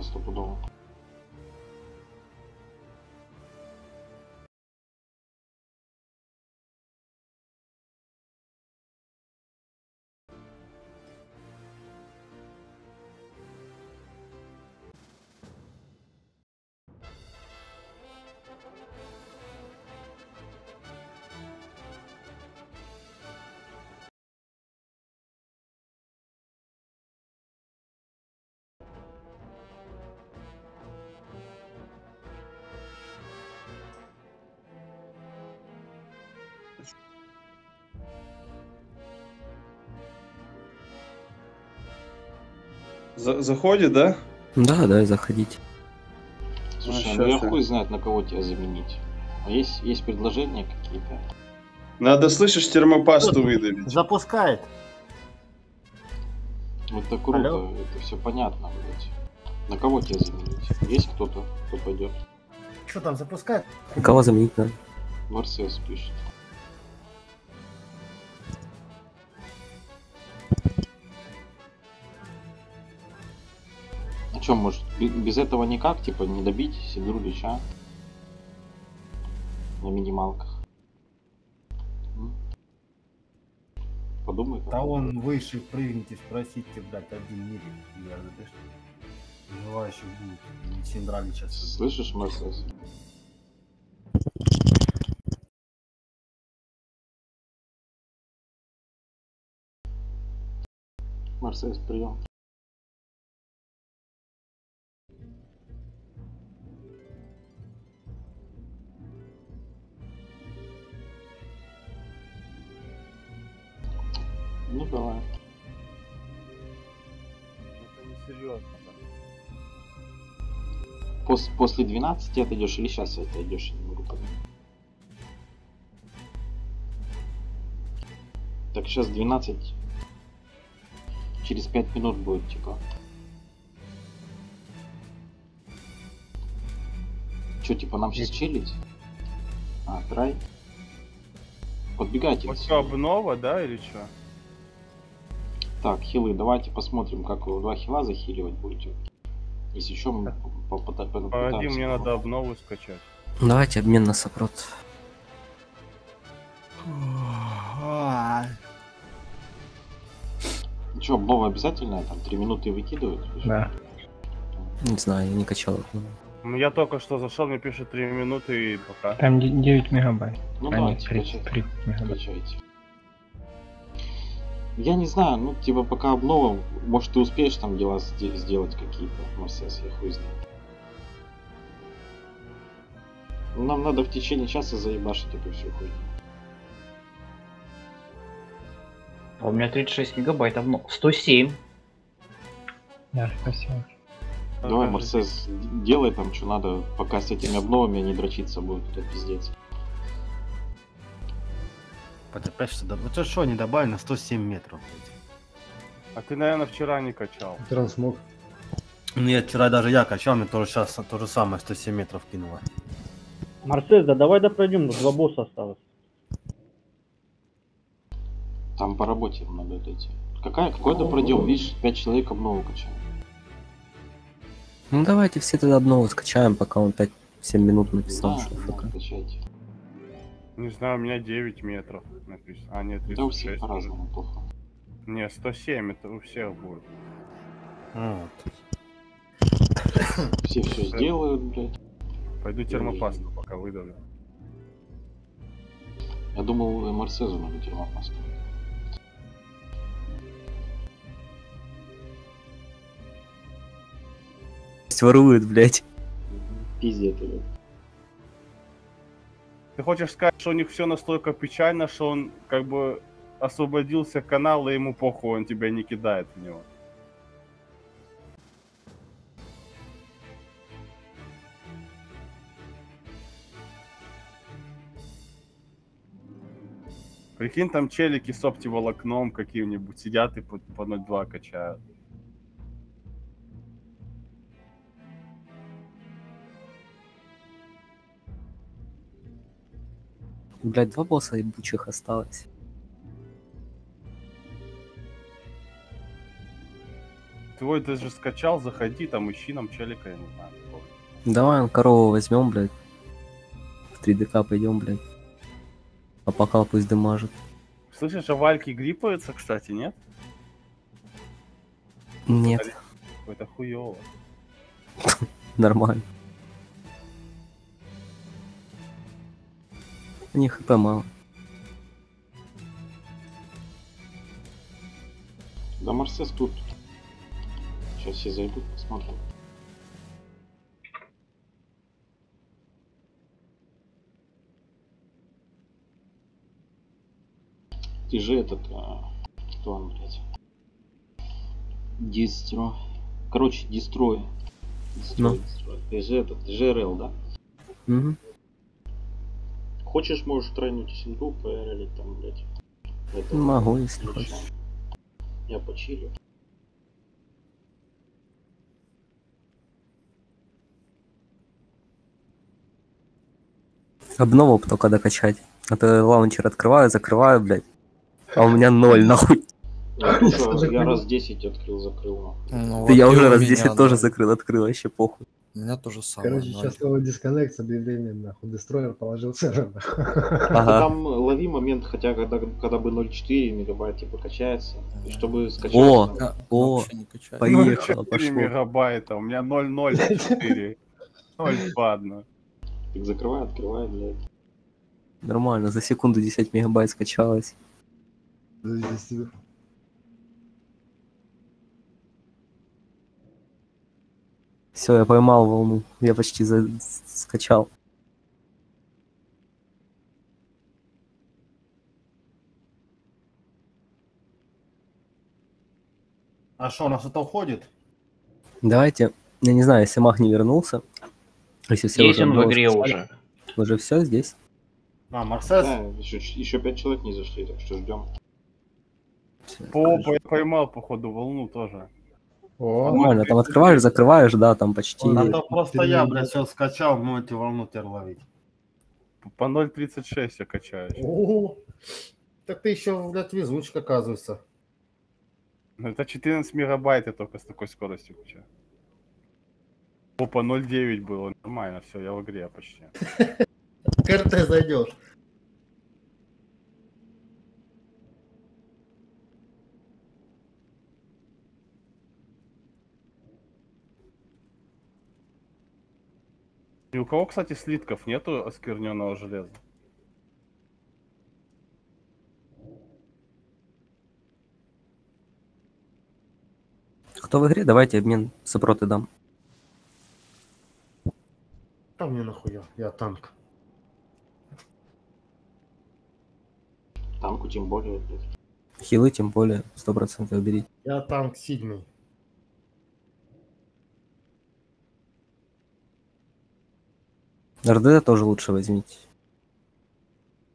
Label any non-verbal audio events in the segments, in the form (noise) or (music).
Стопудово. За- заходит, да? Да, да, заходите. Слушай, А, ну я щас я- хуй знает, на кого тебя заменить. А есть, есть предложения какие-то? Надо, слышишь, термопасту выдавить. Запускает. Вот это круто, Алло? это все понятно, блядь. На кого тебя заменить? Есть кто-то, кто пойдет? Что там запускает? Кого заменить надо? Мерседес пишет. А чё, может, бе- без этого никак, типа, не добить Сидоровича? На минималках. Подумай. как. Да он выше прыгните, спросите, блядь, один мир. Я ли? Желающих будет. Синдрали сейчас. Слышишь, Мерседес? Мерседес, прием. Давай. Это несерьезно. Пос- после 12 отойдешь или сейчас отойдешь, я не могу понять. Так сейчас 12. Через 5 минут будет, типа. Че, типа, нам сейчас чилить? А, трай? Подбегайте. Вот все. обнова, да, или что? Так, хилы, давайте посмотрим, как вы два хила захиливать будете. Если что, мы по- по- по- Погоди, попытаемся мне надо обнову скачать. Давайте обмен на сопрот. Че, обнова обязательная? Там 3 минуты выкидывают? Да. Не знаю, я не качал. ну, Я только что зашел, мне пишет 3 минуты и пока. Там де- 9 мегабайт. Ну а давайте, нет, 30, скачайте. 30 мегабайт. Скачайте. Я не знаю, ну, типа, пока обнова, может, ты успеешь там дела сде- сделать какие-то, Мерседес, я хуй знает. Ну, Нам надо в течение часа заебашить эту всю хуйню. А у меня 36 гигабайт, а ну, 107. Да, спасибо. Давай. Мерседес, делай там, что надо, пока с этими обновами не дрочиться будет, это пиздец. ПТП что да? Вот что не добавили на 107 метров. блядь. А ты, наверное, вчера не качал. Трансмог. Нет, вчера даже я качал, мне тоже сейчас то же самое 107 метров кинуло. Марсель, да давай допройдем, ну два босса осталось. Там по работе надо дойти. Какая, какой это продел? Видишь, 5 человек обнову качают. Ну давайте все тогда обнову скачаем, пока он 5-7 минут написал, Да, что да, ФК. качайте. Не знаю, у меня 9 метров написано. А, нет, Да у всех 36. по-разному, плохо. Не, 107, это у всех будет. Вот. Все все сделают, блядь. Пойду термопасту пока выдавлю. Я думал, Мерседесу надо термопасту. Ворует, блядь. Пиздец, блядь. Ты хочешь сказать, что у них все настолько печально, что он как бы освободился канал, и ему похуй, он тебя не кидает в него. Прикинь, там челики с оптиволокном каким-нибудь сидят и по, по 0.2 качают. Блядь, два босса ебучих осталось. Ты его даже скачал, заходи, там ищи нам челика, я не знаю. Давай он корову возьмем, блядь. В 3ДК пойдем, блядь. А пока пусть дымажит. Слышишь, а вальки гриппаются, кстати, нет? Нет, Это хуево. (laughs) нормально. У них хп мало. Да Марсес тут. Сейчас все зайдут, посмотрим. Ты же этот... а, Кто он, блядь? Дистро. Короче, Дестрой. Ну. Дестрой, Дестрой. Ты же этот, ты же РЛ, да? Мгм. Хочешь, можешь тройнуть синдру, поэролить там, блядь. Это Могу, если лично. хочешь. Я почилю. Обнову только докачать. А то лаунчер открываю, закрываю, блядь. А у меня ноль, нахуй. Я, (laughs) раз 10 открыл, закрыл. Ну, Да я вот уже раз меня, 10 тоже да. закрыл, открыл, вообще похуй. У меня тоже самое. Короче, сейчас слово дисконнект с объявлением, нахуй. Дестройер положил сервер, нахуй. Ага. Там лови момент, хотя когда, когда бы 0.4 мегабайт типа качается, и чтобы скачать. О! там, О, качаю. Поехало, 0,4 пошло. мегабайта, у меня 0,004. 0, ладно. так закрывай, открывай, блядь. Нормально, за секунду 10 мегабайт скачалось. Завидуй Все, я поймал волну. Я почти за... скачал. А что, у нас это уходит? Давайте, я не знаю, если маг не вернулся. Если все Есть уже он в игре уже. Уже все здесь. А, Марсес? Да, еще, еще 5 человек не зашли, так что ждем. Попа я поймал, походу, волну тоже. О, Нормально, там открываешь, закрываешь, да, там почти. А то просто я, блядь, все скачал, можете волну теперь ловить. По 0.36 я качаюсь. О, так ты еще, блядь, везучка, оказывается. Ну, Это 14 мегабайт я только с такой скоростью качаю. Опа, 0.9 было, нормально, все, я в игре почти. (laughs) КРТ зайдешь. И у кого, кстати, слитков нету оскверненного железа? Кто в игре, давайте обмен сопроты дам. Там мне нахуя, я танк. Танку тем более. Хилы тем более, 100% берите. Я танк сильный. РД тоже лучше возьмите.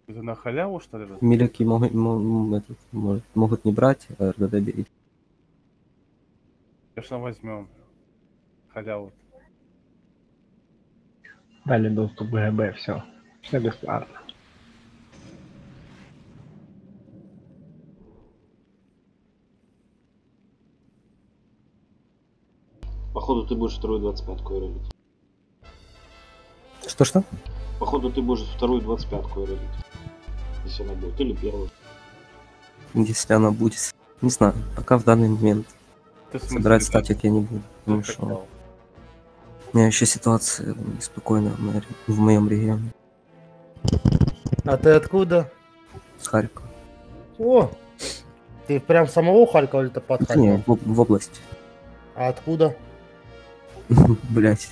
Это на халяву, что ли? Миляки могут, мо- этот, может, могут не брать, а РДД берите. Конечно, возьмем. Халяву. Дали доступ к ГБ, все. Все бесплатно. Походу ты будешь вторую 25-ку ролить. Что-что? Походу ты будешь вторую 25-ку ролить. Если она будет. Или первую. Если она будет. Не знаю, пока в данный момент Ты собирать статик я не буду. Потому что у меня еще ситуация неспокойная в, моей- в моем регионе. А ты откуда? С Харькова. О, ты прям с самого Харькова или ты под Да не, Харьковом? в, в области. А откуда? (laughs) Блять,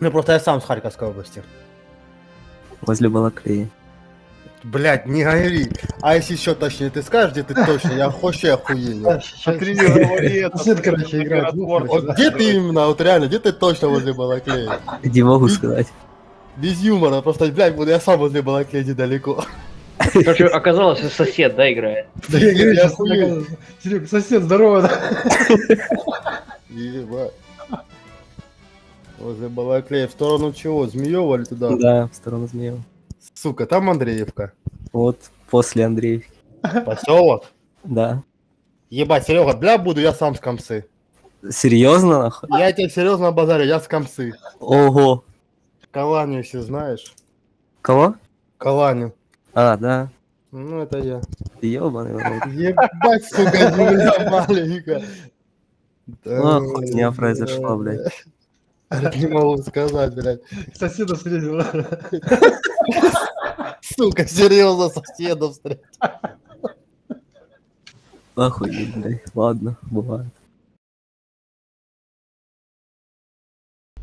Ну просто я сам с Харьковской области. возле Балаклеи. Блять, не говори. А если еще точнее ты скажешь, где ты точно, я вообще охуею. (laughs) Смотри, это. Сосед, короче, играет. Вот где ты именно, вот реально, где ты точно возле Балаклеи? Не могу сказать. Без юмора, просто, блядь, буду я сам возле Балаклеи недалеко. Короче, оказалось, что сосед, да, играет. (laughs) Да я Я оказывается, Серега, сосед, здорово? Ебать. Возле Балаклеи, в сторону чего? Змеева или туда? Да, в сторону Змеева. Сука, там Андреевка. Вот, после Андреевки. Поселок. Да. Ебать, Серега, бля буду я сам с комсы. Серьезно, нахуй? Я тебе серьезно базарю, я с комсы. Ого. Каланю все знаешь? Кого? Каланю. А, да. Ну, это я. Ёбаный рот. Ебать, сука, земля маленькая. (laughs) Да, А, хуйня произошла, блядь. Не могу сказать, блядь. Соседа встретил. Сука, серьезно, соседов встретил. Охуеть, блядь. Ладно, бывает.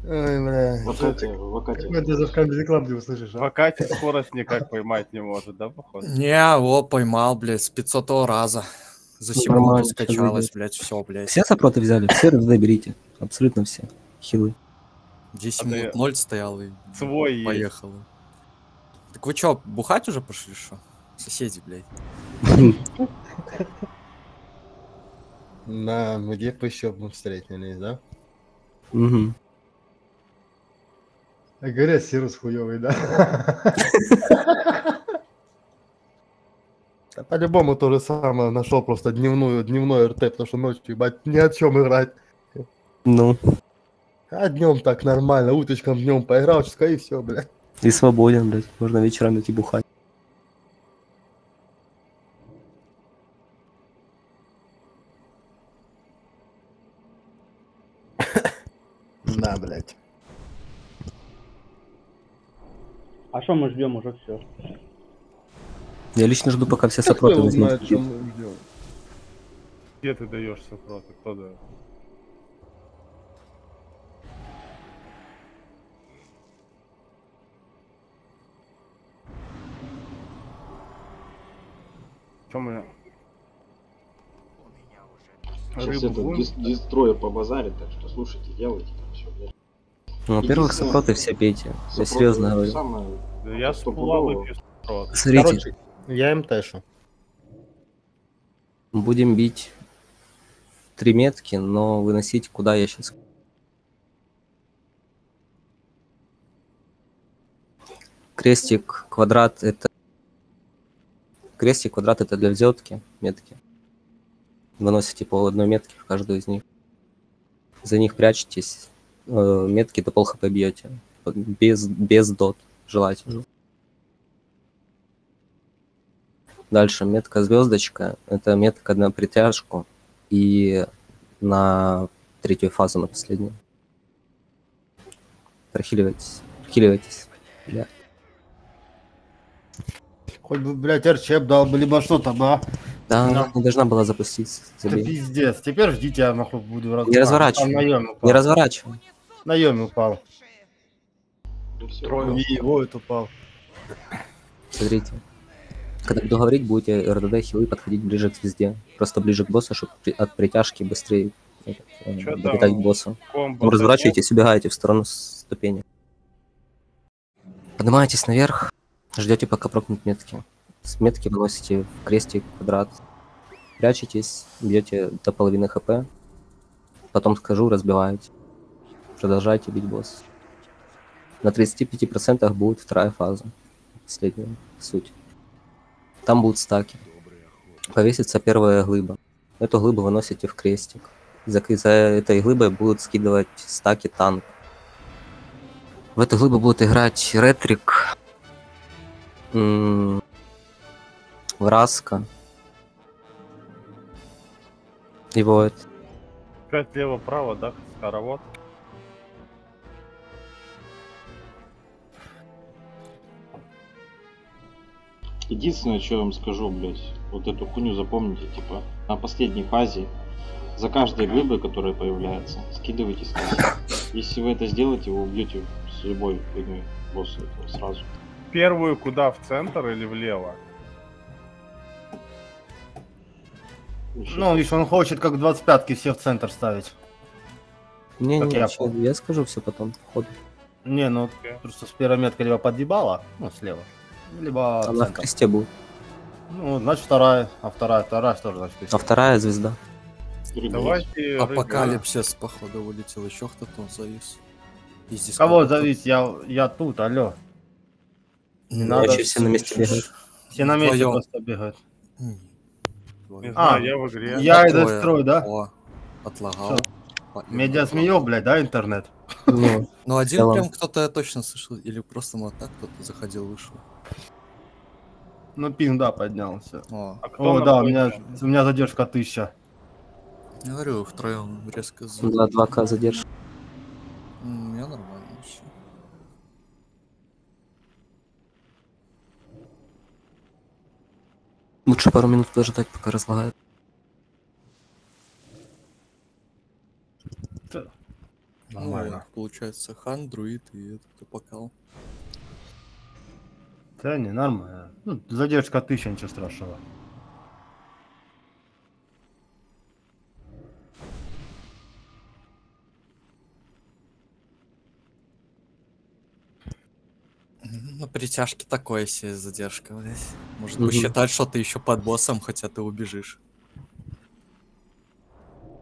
Ой, бля. Вакати, вакати. Какой ты за в Comedy Club не услышишь, а? Акате скорость никак поймать не может, да, походу? Не, о, поймал, блядь, с 500 раза. За Ну, секунду скачалось, блядь, все, блядь. Все сопроты взяли? Все РД берите. Абсолютно все. Хилы. 10 А ты- минут 0 стоял и Свой есть. поехал. Так вы чё, бухать уже пошли, что? Соседи, блядь. На, где бы еще мы встретились, да? Мгм. А Говорят, сервис хуёвый, да? (laughs) Да По-любому то же самое нашел просто дневную, дневной РТ, потому что ночью, ебать, ни о чем играть. Ну, А днем так нормально, уточком днем поиграл, чутка и все, бля. и свободен, блядь. Можно вечером идти бухать. (coughs) Да, блядь. А что мы ждем уже все? Я лично жду, пока все сопроты возьмут. Где ты даешь сопроты? Кто дает? Что мы... Сейчас Рыбу это будем? дис- дестройер по базаре, так что слушайте, делайте там все. Ну, во-первых, сопроты все пейте. Я серьезно говорю. Самое, Да я с выпью. Смотрите, Короче, я МТшу. будем бить три метки, но выносить куда я сейчас. Крестик, квадрат это... Крестик, квадрат это для взятки, метки. Выносите по одной метке в каждую из них. За них прячетесь, э, метки до пол хп бьете. Без, без дот, желательно. Дальше метка звездочка. Это метка на притяжку и на третью фазу, на последнюю. Прохиливайтесь. Прохиливайтесь. Бля. Хоть бы, блядь, РЧП дал бы, либо что-то, да? Да, Да. она не должна была запуститься. Это пиздец. Теперь ждите, я нахуй буду раз... Не разворачивай. Не разворачивай. Наем упал. ну. Трое. И вот упал. Смотрите. Когда буду говорить, будете РДД хилы подходить ближе к звезде. Просто ближе к боссу, чтобы от притяжки быстрее э, там? долетать к боссу. Комбо Потом разворачиваетесь, убегаете в сторону ступени. Поднимаетесь наверх, ждете, пока прокнут метки. С метки выносите в крестик, квадрат. Прячетесь, бьете до половины хп. Потом скажу, разбиваете. Продолжайте бить босс. На 35% будет вторая фаза. Последняя суть. Там будут стаки. Повесится первая глыба. Эту глыбу выносите в крестик. За, за этой глыбой будут скидывать стаки танк. В эту глыбу будут играть Ретрик, Враска и Void. Опять лево-право, да? Хоровод. Единственное, что я вам скажу, блядь, вот эту хуйню запомните, типа, на последней фазе за каждой глыбой, которая появляется, скидывайте стаки. (coughs) Если вы это сделаете, вы убьете с любой хуйней босса этого сразу. Первую куда? В центр или влево? Ну, видишь, он хочет как 25-ки все в центр ставить. Не, Как не, я чё, я скажу все потом, по ходу. Не, ну просто с первой меткой либо подъебала, ну, слева, либо Она в кресте будет. Ну, значит, вторая, а вторая, вторая тоже, значит, А вторая звезда. Давайте... Апокалипсис, походу, вылетел. Еще кто-то завис. Кого завис? Я, я тут, алло. Не надо Вообще все на месте бегают. Все на месте Вдвоем. просто бегают. Не А, знаю, я в игре. Я и Такое. дострой, да? О, отлагал. Всё. Медиа смеё, блядь, да, интернет? Ну, (laughs) (laughs) Ну, один целом. прям кто-то я точно слышал, или просто вот так кто-то заходил, вышел. Ну, пинг, да, поднялся. О, А кто О, на да, у меня, у меня задержка 1000. я говорю, втроем резко за... да, 2К задержка. М, У меня нормально все. Лучше пару минут подождать, пока разлагает. Нормально. Ну, получается, хан, друид и этот апокал. Да не, нормально. Ну, задержка 1000, ничего страшного. На притяжке такое себе задержка, блядь. Может Мгм. посчитать, что ты еще под боссом, хотя ты убежишь.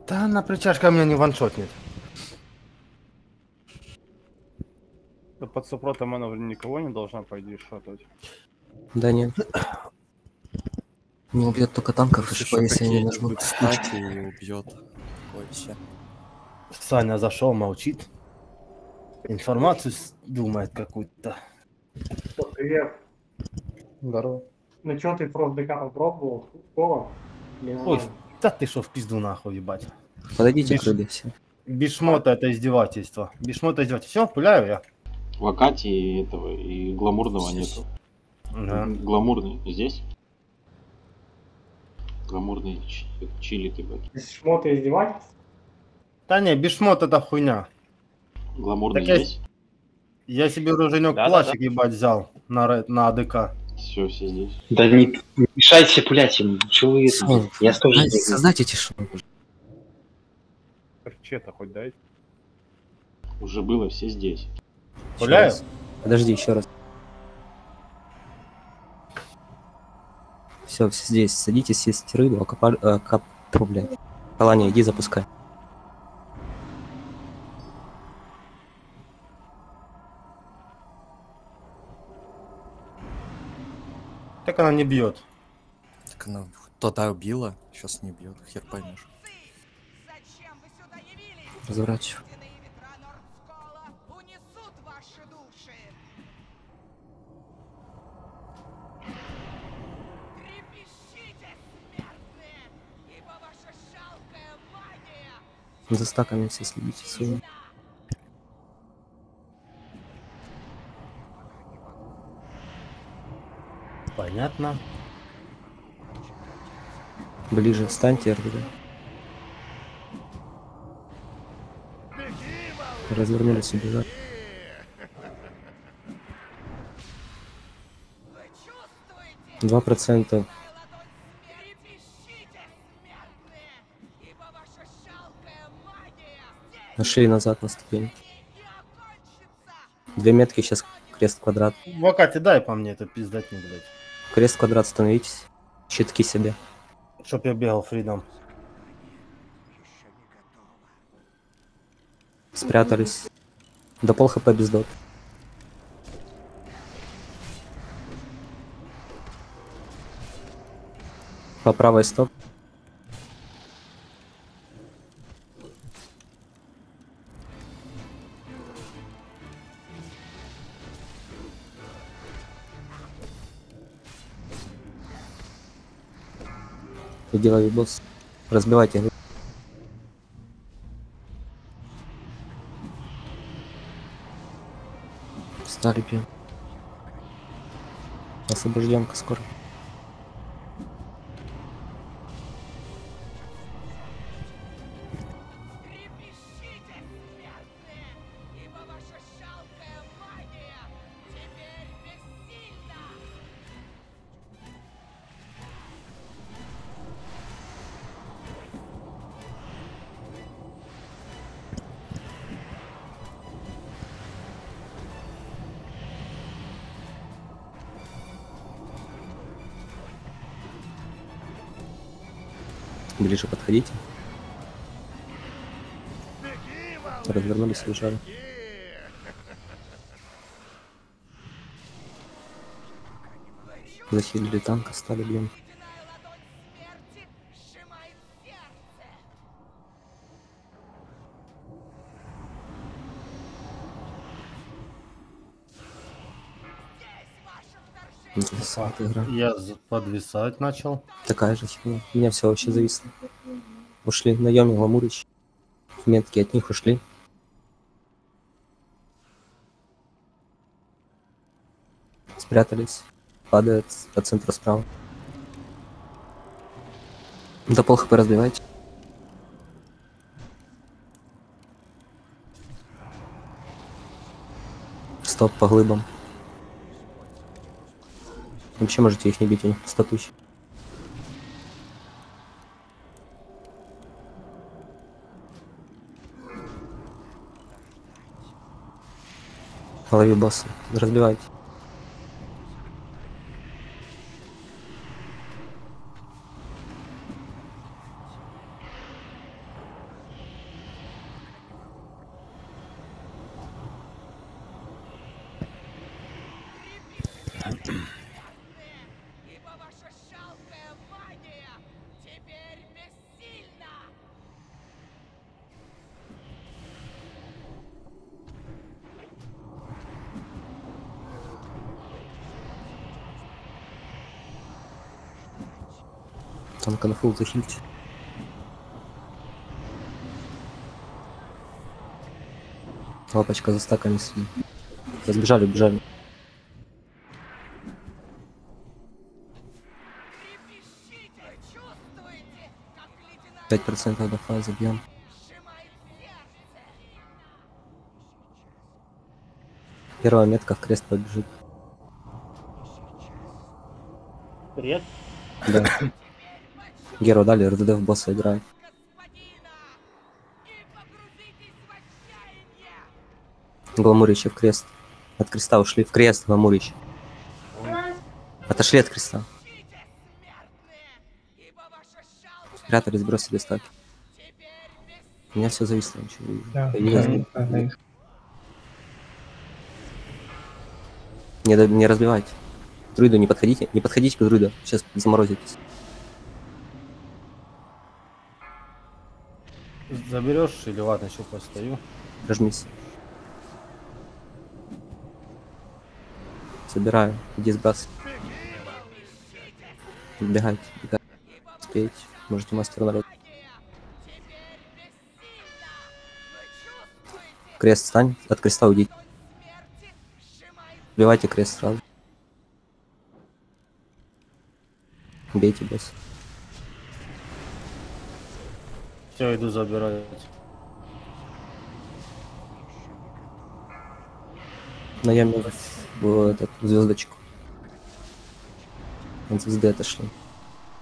Да, на притяжка меня не ваншотнет. Да под супротом она вроде никого не должна, по идее, шотать. Да нет. Не убьет только танков и шпа, если они нажмут. стати и убьет. Вообще. Саня зашел, молчит. Информацию думает какую-то. Привет. Здорово. Ну что, ты про ДК попробовал? Школа? Или Ой, да ты что в пизду нахуй, ебать. Подойдите Биш- к рыбе все. Без шмота это издевательство. Без шмота издевательство. Все, пуляю я. В Акате и этого, и гламурного нету. Да. Гламурный здесь? Гламурный ч- чилит, ебать. Без шмота издевательств? Да не, без шмота это хуйня. Гламурный Так я- здесь? Я себе руженек Да-да-да. плащик ебать взял на, на АДК. Все, все здесь. Да не, мешайте пулять им. Чего вы это? Я тоже не Создайте тишину. Че-то хоть дайте. Уже было, все здесь. Раз. Подожди, еще раз. Все, все здесь. Садитесь, есть рыбу, а капа... э, кап... Фу, блядь. Калани, иди запускай. Так она не бьет. Так она тогда убила, сейчас не бьет, хер поймешь. Зачем вы сюда явились? Разворачивай. За стаками все следите. своими. Понятно. Ближе встаньте, РДД. Развернулись, вы чувствуете? Два процента. Нашли назад на окончится. Две метки, сейчас крест-квадрат. В Акате дай по мне это пиздать не, блядь. Крест-квадрат становитесь. Щитки себе. Чтоб я бегал фридом. Спрятались. До пол хп без дот. По правой стоп. И делай видос. Разбивайте. Встали пьем. Освобожденка скоро. Выходите. Развернулись и убежали. Захилили танка, стали бьем. Подвисать игра. Я подвисать начал. Такая же херня. У меня все вообще зависло. Ушли. Наемник, Ламурич. Метки от них ушли. Спрятались. Падает по центру справа. До пол хп разбивайте. Стоп по глыбам. Вообще можете их не бить, у них Лови босса. Разбивайте. Фул захильте. Лапочка за стаками сидит. Разбежали, бежали. Трепещите! Чувствуете, как ледяная Пять процентов до фазы бьем. Первая метка в крест побежит. Крест. Да. (laughs) Геру дали, РДД в босса играет. Гламуричи в крест. От креста ушли в крест, Гламурич. Отошли от креста. Идите, смертные! Ибо ваша жалкая Спрятались, бросили стаки. У меня все зависло, ничего не. Да, Появилось. да, да. Не, не разбивайте. Друиду не подходите. Не подходите к друиду. Сейчас заморозитесь. Заберешь или ладно, еще постою. Прожмись. Собираю. Иди сбрасывай. Бегайте, бегайте. Успеете. Можете мастер народ. теперь бессильна! Вы чувствуете, Крест стань. От креста сжимает Убивайте крест сразу. Бейте босс. Все, иду забирать. Наемник в этот, в звездочку. От звезды отошли.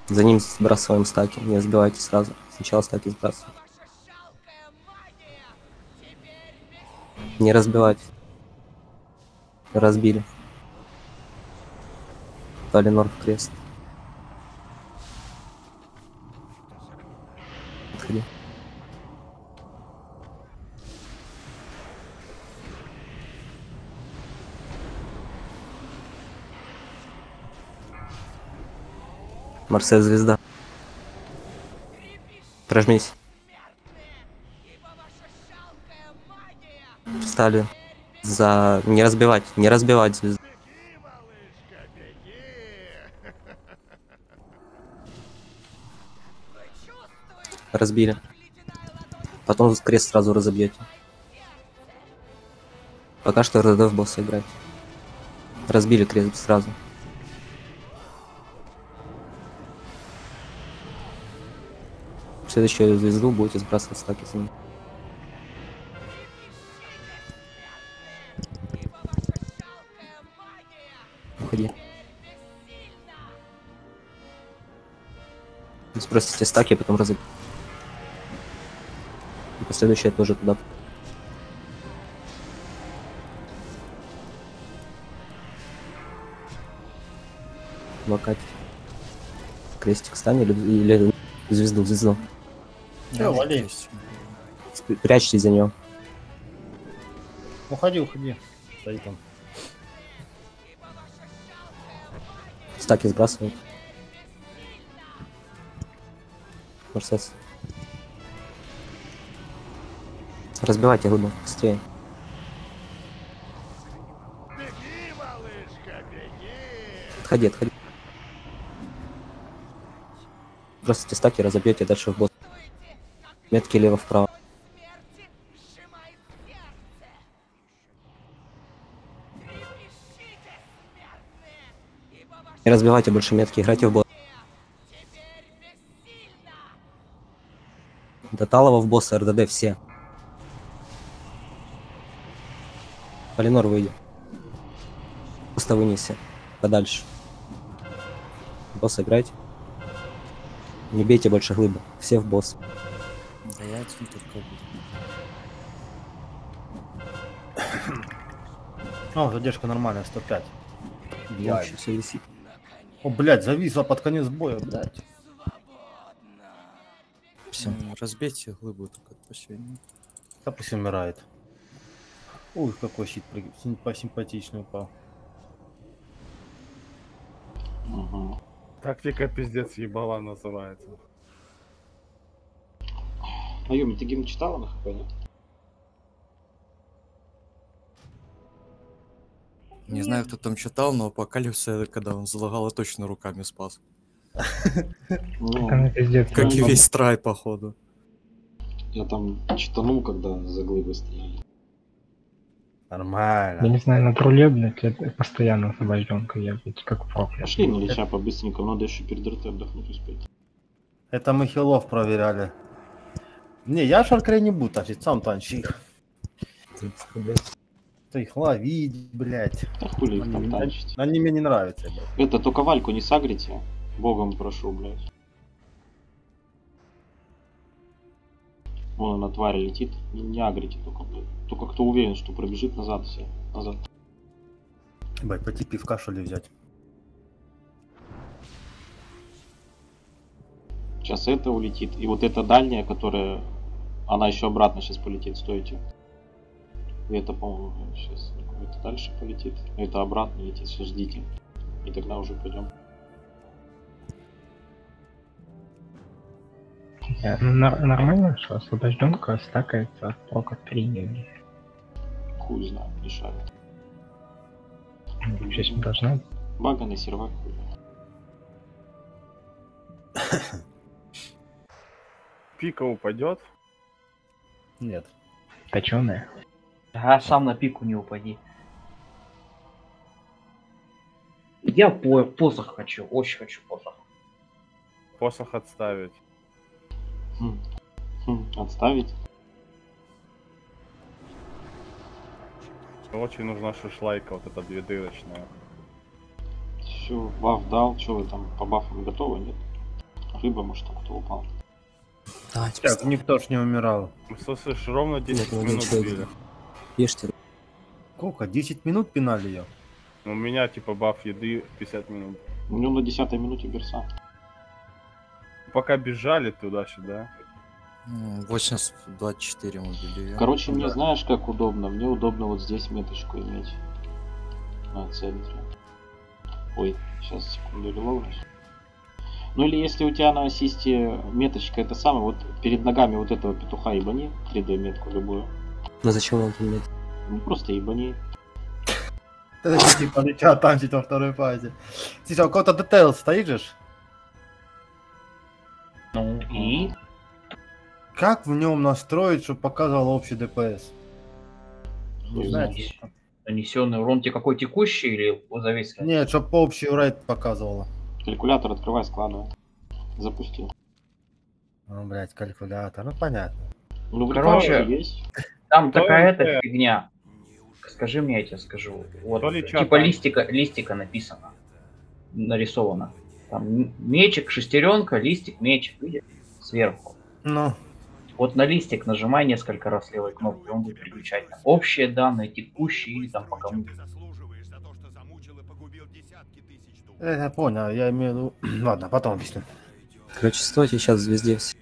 За ним сбрасываем стаки. Не сбивайте сразу. Сначала стаки сбрасываем. Не разбивать. Разбили. Валинор в крест. Подходи. Марсель звезда. Прожмись. Встали. За... Не разбивать. Не разбивать звезду. Разбили. Потом крест сразу разобьете. Пока что РДД в босса играть. Разбили крест сразу. В следующую звезду будете сбрасывать стаки с ним. Уходи. Сбросите стаки, а потом разобьете. И последующее тоже туда. Локать. Крестик стань или, или звезду, звезду. Че, вали. Прячьтесь за него. Уходи, уходи. Стои там. Стаки сбрасывают. Марсес. Разбивайте глыбу, быстрее. Отходи, отходи. Просто эти стаки разобьете дальше в босс. Метки лево-вправо. Не разбивайте больше метки, играйте в босс. теперь бессильно. До Талова в босса, РДД все. Полинор выйди. Просто вынеси. Подальше. Босс играйте. Не бейте больше глыбы. Все в босс. Да я один только. О, задержка нормальная, 105. Дальше все висит. О, блядь, зависла под конец боя, блядь. Все. Разбейте глыбу только последнюю. Да пусть умирает. Ух, какой щит посимпатичный упал. Угу. Тактика пиздец ебала называется. А Юми, ты гимн читала на хп, нет? Не знаю, кто там читал, но апокалипса, когда он залагал, я точно руками спас. Ну. Как и весь страй, походу. я там читанул, когда за глыбы стояли. Нормально. Я не знаю, на труле, блядь, это постоянно освобожденка, я, блядь, как проклят. Пошли на леча по-быстренькому, надо еще перед РТ отдохнуть успеть. Это мы хилов проверяли. Не, я шаркрей не буду тащить, сам танчи их. Ты их ловить, блядь. Да хули их там мне- танчить. они мне не нравятся, блядь. Это, только Вальку не сагрите. Богом прошу, блядь. Вон она тварь летит. Не, не агрите только, блядь. Только кто уверен, что пробежит назад все. Назад. Блядь, пойти пивка что ли взять. Сейчас это улетит. И вот эта дальняя, которая... Она еще обратно сейчас полетит, стойте. И это, по-моему, сейчас это дальше полетит. Это обратно летит, все ждите. И тогда уже пойдем. Я- ну, нар- нормально, что освобожденка стакается от прока 3 энергии. Хуй знает, решает. Сейчас не должна быть. Баганый сервак хуй. Пика упадет. Нет. Точеная. Ага, сам на пику не упади. Я по посох хочу, очень хочу посох. Посох отставить. Хм. Хм, Отставить. Очень нужна шишлайка, вот эта дведырочная. Все, баф дал. Че вы там по бафам готовы, нет? Рыба, может, там кто упал. Давайте, Так, никто ж не умирал. Мы, слышишь, ровно 10 Нет, ну, минут били. Ешьте. Сколько? 10 минут пинали ее? У меня типа баф еды 50 минут. У него на 10 минуте берса. Пока бежали туда-сюда. М, 80-24 мы били. Короче, мне знаешь, как удобно? Мне удобно вот здесь меточку иметь. На центре. Ой, сейчас, секунду, релоуднусь. Ну или если у тебя на ассисте меточка это самое, вот перед ногами вот этого петуха ебани, 3D метку любую. Ну зачем он там нет? Ну просто ебани. Это типа летят танчить во второй фазе. Сейчас, у кого-то детейл стоит же? Ну и Как в нем настроить, чтобы показывал общий ДПС? Не знаю. нанесенный урон тебе какой текущий или зависит? Нет, чтобы общий рейд показывало. Калькулятор открывай, складывай. Запустил. Ну, блядь, калькулятор, ну понятно. Ну, Короче, есть. Там То такая эта фигня. Скажи мне, я тебе скажу. Вот, То ли чё типа там? листика, листика написано. Нарисовано. Там мечик, шестеренка, листик, мечик, видишь? Сверху. Ну, Вот на листик нажимай несколько раз левой кнопкой, он будет переключать на общие данные, текущие или там по кому. Э, я понял, я имею в виду... (clears throat) Ладно, потом объясню. Короче, стойте сейчас везде все.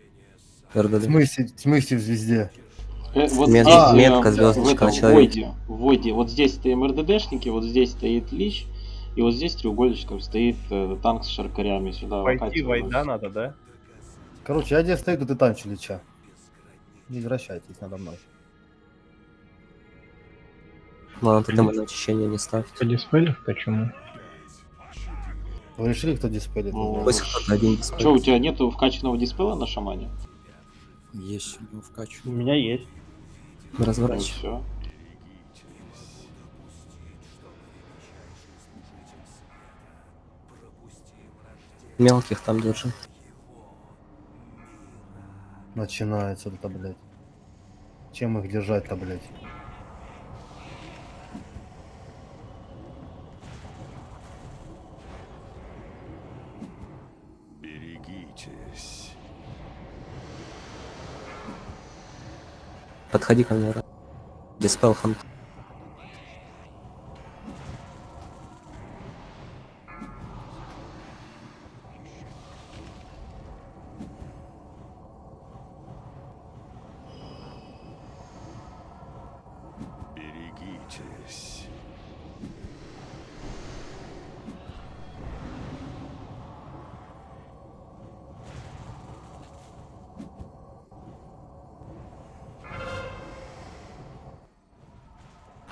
В РДД. смысле, в смысле в звезде? Э, вот Мет- здесь, метка, э, звездочка в этом, на в человеке. В Войде. Вот здесь стоим РДДшники, вот здесь стоит Лич, и вот здесь треугольничком стоит э, танк с шаркарями. Сюда Пойти вакансию войда надо, да? Короче, я где стою, тут и танчу леча. Не возвращайтесь надо мной. Ладно, тогда мы на очищение не ставьте. По дисплею почему? Вы решили, кто диспелит? Ну. Че, у тебя нету вкачанного диспела на шамане? Есть у него вкачу. У меня есть. Ну Разворачивай. все. Мелких там держи. Начинается это, блядь. Чем их держать-то, блядь? Подходи ко мне. Диспел хант.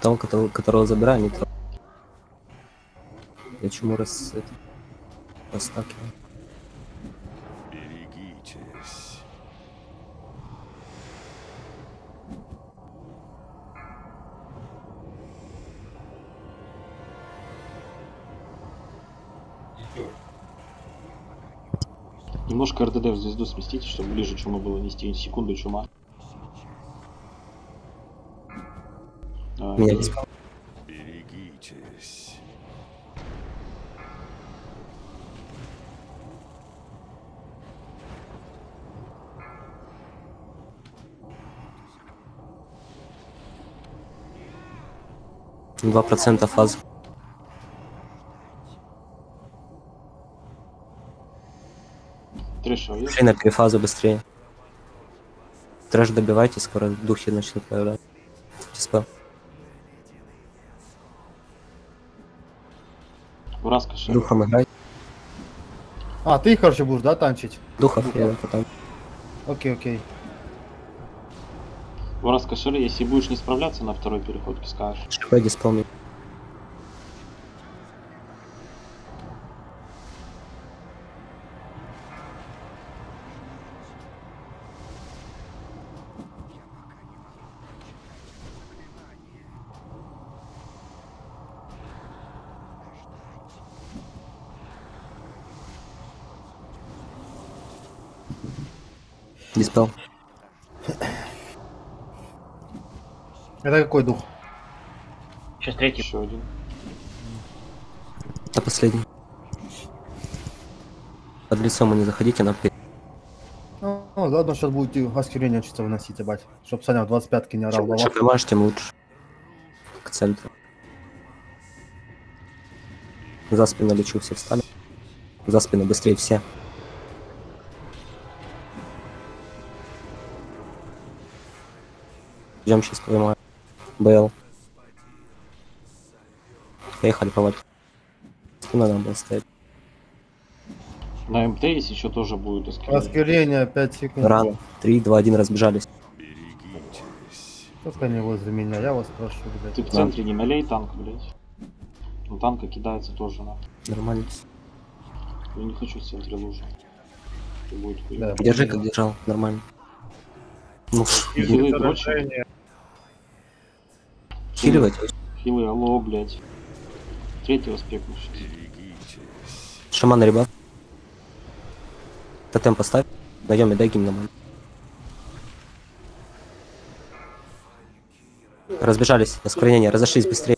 Того, которого, которого забираю, не трогай. Я чему раз это растакиваю. Берегитесь. Немножко РДД в звезду сместите, чтобы ближе чумы было нести. Секунду чума. Меня. Берегитесь. Два процента фаз. Трэша есть? Шли на перефазу быстрее. Трэш добивайте, скоро духи начнут появляться. Диспел. Кошель. Духом играй. А, ты, короче, будешь, да, танчить? Духов я потом. Окей, окей. Ураз кошель, если будешь не справляться на второй переходке, скажешь. ШП диспел Диспел. Это какой дух? Сейчас третий. Еще один. А последний. Под лицом не заходите на пи- Ну, ну, ладно, сейчас будете осквернение чисто выносить, ебать. Чтоб Саня в 25-ки не орал Чем лучше тем лучше. К центру. За спину лечу, все встали. За спину быстрее все. Идем сейчас поймаем. БЛ. Поехали по вальке. Спина надо было стоять. На МТ, если еще тоже будет осквернение. Осквернение 5 секунд. Ран. 3, 2, 1, разбежались. Только не возле меня, я вас прошу, блядь. Ты в центре не налей танк, блядь. Ну танка кидается тоже на. Нормально. Я не хочу в центре лужи. Будет. Да. Держи, как держал. Нормально. Ну, Хилы Это дрочат. решение. Хиливать. Хилы, алло, блядь. Третьего спекнешь. Шаман ребят. Тотем поставь. Найдем и дай гимн. Разбежались. Осквернение. Разошлись быстрее.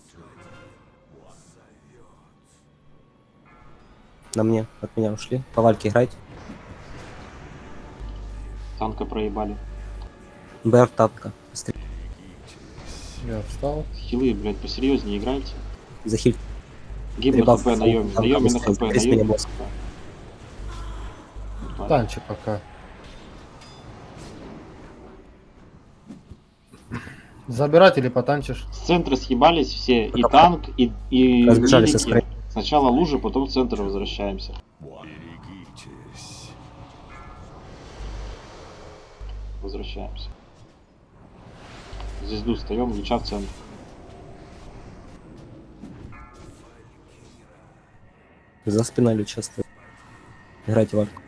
На мне. От меня ушли. По вальке играйте. Танка проебали. БР тапка. Быстрее. Я встал. Хилы, блядь, посерьезнее играйте. Захиль. Гиб на хп, наеми. танка Наеми на хп, наеми на хп. Танчик пока. Забирать или потанчишь? С центра съебались все, и танк, и, и Разбежались медики. со скры- Сначала лужи, потом в центр возвращаемся. Возвращаемся. Звезду встаем, луча в центр. За спиной или часто. Играйте вальку.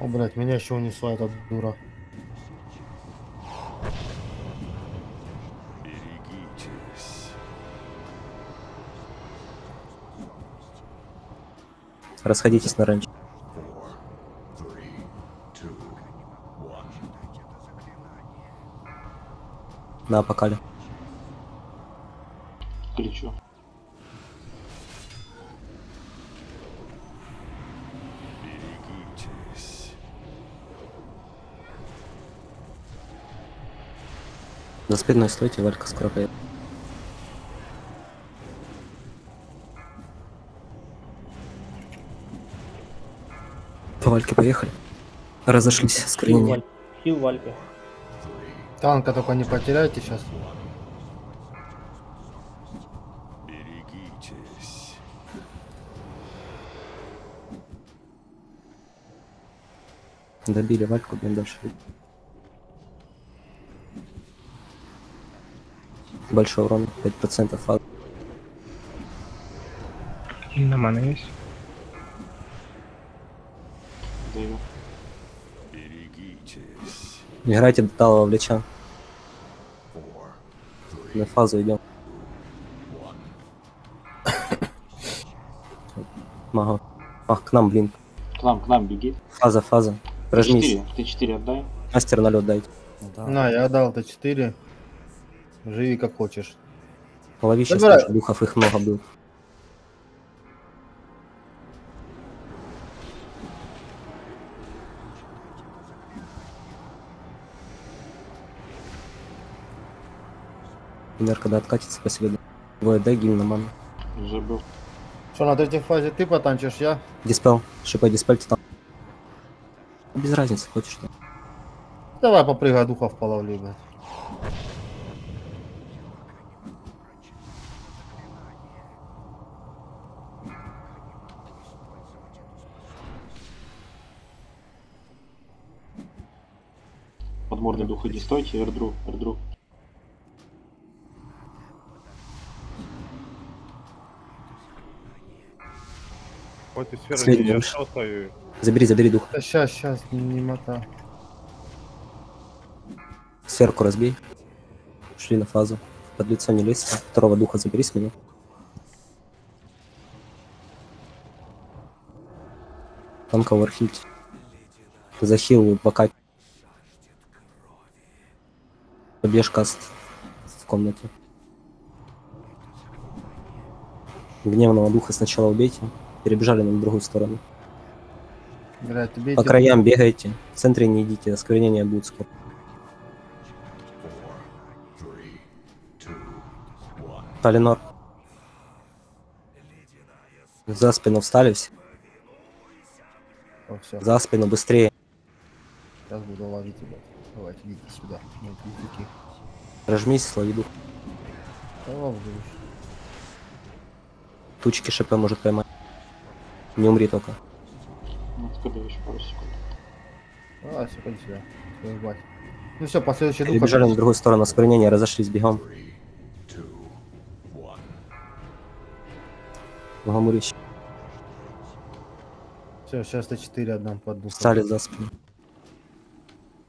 О, блядь, меня еще унесла эта дура. Берегитесь. Расходитесь на раньше. На апокале. Кричу. За спиной стойте, Валька скоро поедет. По Вальке поехали. Разошлись с. Хил Валька. Танка только не потеряйте сейчас. Берегитесь. Добили Вальку, блин, дальше. Большой урон, 5% фаз. На мана есть? Играйте до талого влеча. На фазу идем. (coughs) Мага. Ах, к нам, блин. К нам, к нам беги. Фаза, фаза. Прожмись. Ты 4 отдай. Мастер на лед дайте. Да. На, я отдал Т4. Живи как хочешь. Лови сейчас духов их много будет. Удар, когда откатится по следу. Двое дай гимн на ману. Уже был. Что, на третьей фазе ты потанчишь, я? Диспел. Шипай диспельте там. Без разницы, хочешь что. Давай попрыгай духов половли, блядь. Под мордой духа иди стойте. Эрдру, эрдру. И сфера Последний я вышел. стою. Забери, забери дух. Да сейчас, сейчас, не мота. Сферку разбей. Шли на фазу. Под лицо не лезь. Второго духа забери с меня. Танка вархить. Захил бока. Побежь каст в комнате. Гневного духа сначала убейте. Перебежали на другую сторону. Блядь, тебе По краям бегайте. В центре не идите, осквернение будет скоро. Талинор. За спину встали все. О, всё. За спину быстрее. Сейчас буду ловить тебя. Давайте, идите сюда. Ну, идите. Прожмись, слови дух. Тучки ШП может поймать. Не умри только. Ну, откуда еще пару секунд. А. Твою мать. Ну все, последующий дух. Перебежали на другую сторону осквернения, разошлись бегом. Гамурищ. Все, сейчас Т4 отдам под дух. Встали за спину.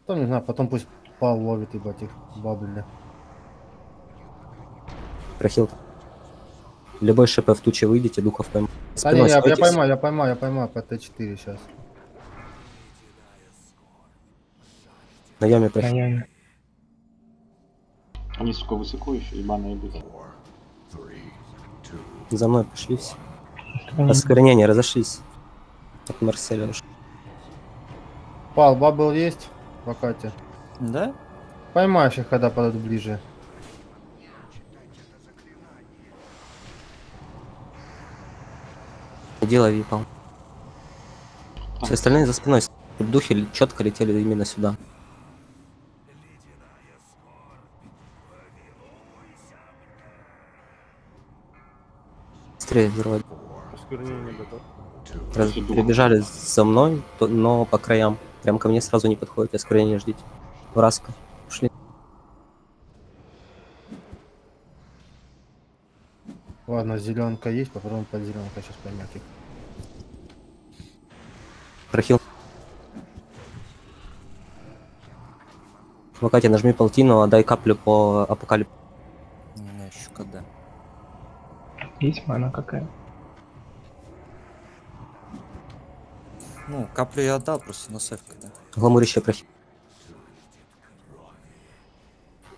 Потом, не знаю, потом пусть пал ловит, ебать, их бабли. Прохил. Любой ШП в туче выйдите, духов. А не, Спиной я, я поймаю, я поймаю, я поймаю по Т4 сейчас. На яме яме. Они, сука, высоко еще, ебаные быть. За мной пошли все. Мгм. Осквернение, разошлись. От Марселя уж. Пал, бабл есть? Покате. Да? Поймаешь их, когда подойдут ближе. Иди лови, пал. Все остальные за спиной. Духи четко летели именно сюда. Быстрее готов. Раз- Прибежали за мной, то- но по краям. Прям ко мне сразу не подходите, оскорбление ждите. Враска. Ушли. Ладно, зеленка есть, попробуем под зеленкой сейчас поймать их. Прохил. В Акате нажми полтину, отдай каплю по апокалип. У меня еще КД. Есть мана какая? Ну, каплю я отдал, просто на сейф КД. Гламурище прохил.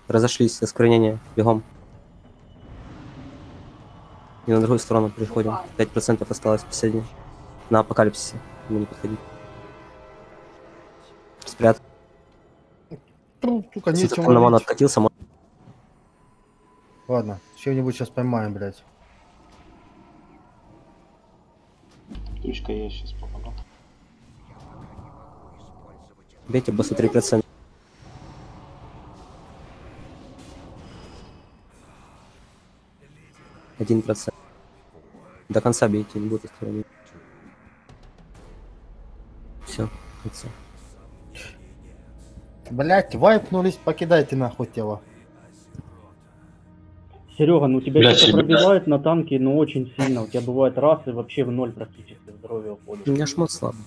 Разошлись, осквернение, бегом. И на другую сторону переходим. 5% осталось последнее. На апокалипсисе. Ему не подходить. Спрят. Сука, Если нечего на ману ловить. откатился, мо- Ладно, чего-нибудь сейчас поймаем, блядь. Тучка есть, сейчас помогу. бейте босса 3%. Один процент. До конца бейте, не будет осквернения. Все, все. Блять, вайпнулись, покидайте нахуй тело. Серега, ну тебя Блядь, что-то пробивает на танке, но очень сильно. У тебя бывает раз и вообще в ноль практически здоровья уходит. У меня шмот слабый.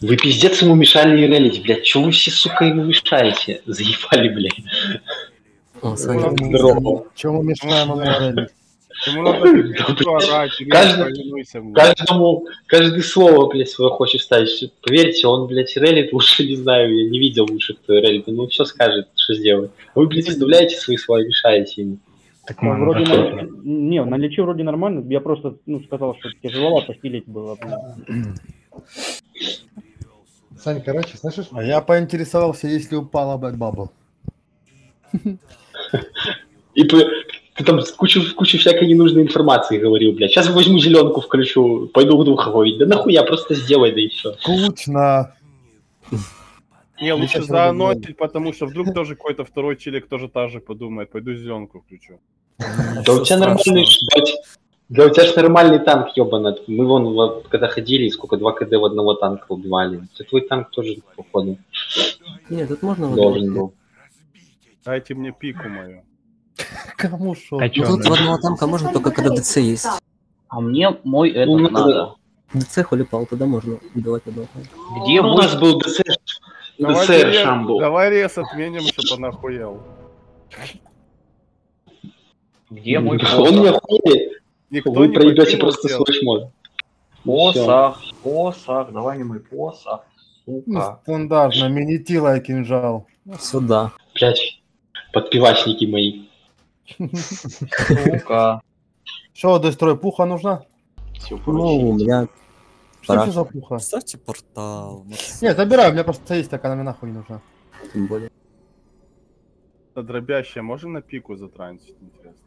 Вы пиздец ему мешали и релить, блядь. Чего вы все, сука, ему мешаете? Заебали, блядь. Здорово. Чего мы мешаем ему релить? Ему надо (laughs) орать. Каждому, каждое слово, блядь, свое хочет ставить. Поверьте, он, блядь, релит лучше, не знаю, я не видел лучше, кто релит. Ну, все скажет, что сделает. А Вы, блядь, вставляете свои слова и мешаете ему. А вроде на... Не, на лече вроде нормально. Я просто ну, сказал, что тяжеловато стилить было. Сань, короче, слышишь? А я поинтересовался, если упала, блядь, бабл. И ты там кучу, кучу всякой ненужной информации говорил, блядь. Сейчас возьму зеленку включу, пойду в двух ловить. Да нахуя, просто сделай, да и все. Скучно. Не, лучше заанотить, потому что вдруг тоже какой-то второй челик тоже так же подумает. Пойду зеленку включу. Да у тебя нормальный, да у тебя ж нормальный танк, ебаный. Мы вон, вот, когда ходили, сколько, 2 КД в одного танка убивали. Это твой танк тоже, походу, Нет, тут можно должен был. Дайте мне пику мою. (laughs) Кому шо? Ну, тут в одного танка можно только когда ДЦ есть. А мне мой этот Ну, надо. ДЦ хулипал, тогда можно убивать одного. Где Ну, у нас был ДЦ, Давай, ДЦ Шамбу. давай рез отменим, чтобы он охуел. Где мой Он не охуели. Никто Вы не проебете просто свой шмот. Посох, посох, давай мне мой посох, сука. Стандартно, минитила и кинжал. Сюда. Блять, подпивачники мои. Сука. Что, дострой пуха нужна? Все, Ну, у меня Что за пуха? Ставьте портал. Не, забирай, у меня просто есть такая, она мне нахуй не нужна. Тем более. Дробящая, можно на пику затрансить, интересно?